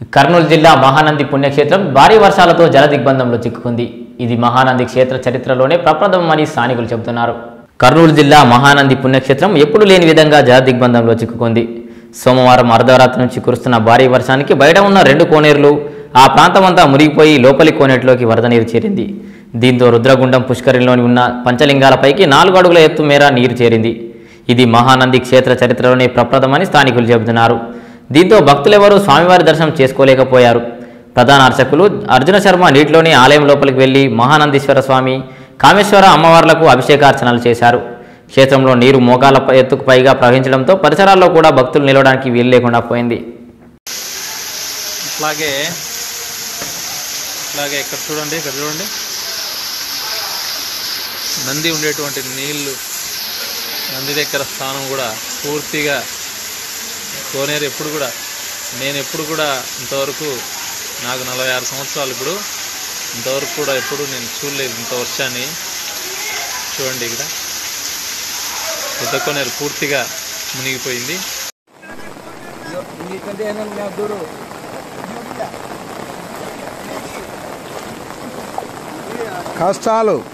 కర్నూలు జిల్లా మహానంది పుణ్యక్షేత్రం భారీ వర్షాలతో జలదిగ్బంధంలో చిక్కుకుంది. ఇది మహానంది క్షేత్ర చరిత్రలోనే ప్రప్రథమని స్థానికులు చెబుతున్నారు. కర్నూలు జిల్లా మహానంది పుణ్యక్షేత్రం ఎప్పుడు లేని విధంగా జలదిగ్బంధంలో చిక్కుకుంది. సోమవారం అర్ధరాత్రి నుంచి కురుస్తున్న భారీ వర్షానికి బయట ఉన్న రెండు కోనేరులు ఆ ప్రాంతమంతా మురిగిపోయి లోపలి కోనేటిలోకి వరద నీరు చేరింది. దీంతో రుద్రగుండం పుష్కరిలోని ఉన్న పంచలింగాలపైకి నాలుగు అడుగుల ఎత్తు మేర నీరు చేరింది. ఇది మహానంది క్షేత్ర చరిత్రలోనే ప్రప్రథమని స్థానికులు చెబుతున్నారు. దీంతో భక్తులెవరూ స్వామివారి దర్శనం చేసుకోలేకపోయారు. ప్రధాన అర్చకులు అర్జున శర్మ నీటిలోనే ఆలయం లోపలికి వెళ్ళి మహానందీశ్వర స్వామి కామేశ్వర అమ్మవార్లకు అభిషేకార్చనలు చేశారు. క్షేత్రంలో నీరు మోకాల ఎత్తుకు పైగా ప్రవహించడంతో పరిసరాల్లో కూడా భక్తులు నిలవడానికి వీలు లేకుండా పోయింది. ఇట్లాగే ఇట్లాగే ఇక్కడ చూడండి ఇక్కడ చూడండి. నంది ఉండేటువంటి నీళ్ళు నంది దగ్గర స్థానం కూడా పూర్తిగా కోనేరు ఎప్పుడు కూడా నేను ఎప్పుడు కూడా ఇంతవరకు నాకు నలభై ఆరు సంవత్సరాలు ఇప్పుడు. ఇంతవరకు కూడా ఎప్పుడు నేను చూడలేదు ఇంత వర్షాన్ని. చూడండి ఇక్కడ. పెద్ద కోనేరు పూర్తిగా మునిగిపోయింది. కష్టాలు.